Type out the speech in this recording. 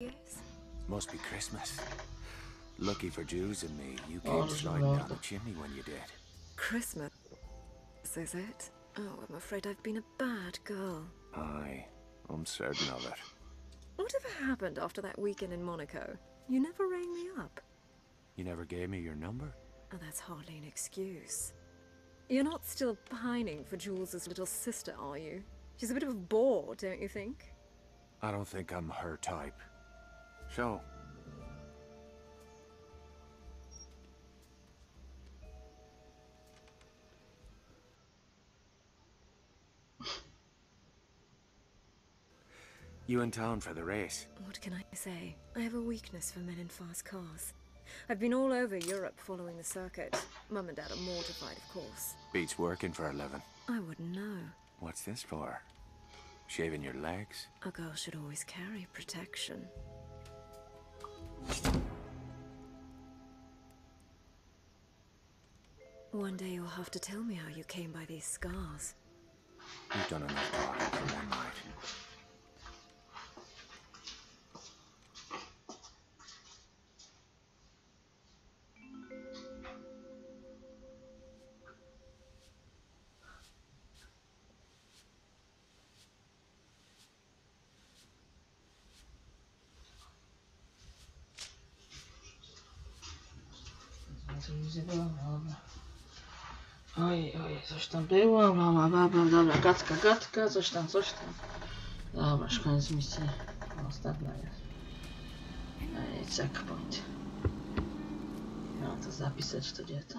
Yes. Must be Christmas. Lucky for Jews and me, you oh, came Oh, sliding down the chimney when you did. Christmas. Is it? Oh, I'm afraid I've been a bad girl. Aye, I'm certain of it. Whatever happened after that weekend in Monaco? You never rang me up. You never gave me your number? Oh, that's hardly an excuse. You're not still pining for Jules's little sister, are you? She's a bit of a bore, don't you think? I don't think I'm her type. So, you in town for the race? What can I say? I have a weakness for men in fast cars. I've been all over Europe following the circuit. Mum and Dad are mortified, of course. Beats working for a living. I wouldn't know. What's this for? Shaving your legs? A girl should always carry protection. One day you'll have to tell me how you came by these scars. You've done enough talking Co mi było? Dobra. Oj, oj, coś tam było, mama, baba, dobra, gadka, gadka, coś tam, coś tam. Dobra, już koniec misji. Ostatnia jest. No i checkpoint. Miałem to zapisać, to gdzie to?